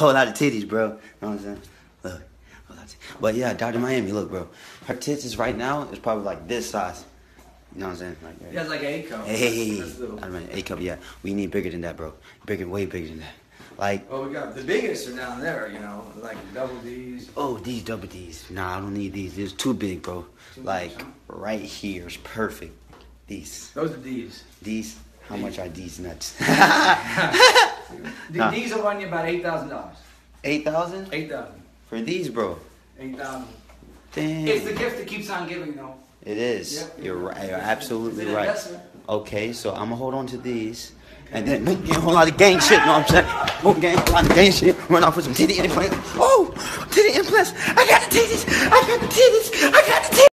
whole lot of titties, bro. You know what I'm saying? Look, whole lot of titties. but yeah, Dr. Miami, look, bro. Her tits is right now is probably like this size. You know what I'm saying? Like, He has like an A cup. Hey, That's. I mean, A cup, yeah. We need bigger than that, bro. Bigger, way bigger than that. Like, Well, we got the biggest are down there, you know, like double D's. oh, these double D's. Nah, I don't need these. These too big, bro. Too Like, much, right here is perfect. These, Those are D's. these. How much are these nuts? The Nah. D's will run you about eight thousand dollars. Eight thousand Eight thousand. for these, bro. Eight thousand. Damn. It's the gift that keeps on giving, though. It is. Yep. You're right. You're absolutely right. investment. Okay, so I'm gonna hold on to these. And then get a whole lot of gang shit, you know what I'm saying? Whole gang, a lot of gang shit. Run off with some titty implants. Oh, titty implants. I got the titties. I got the titties. I got the titties.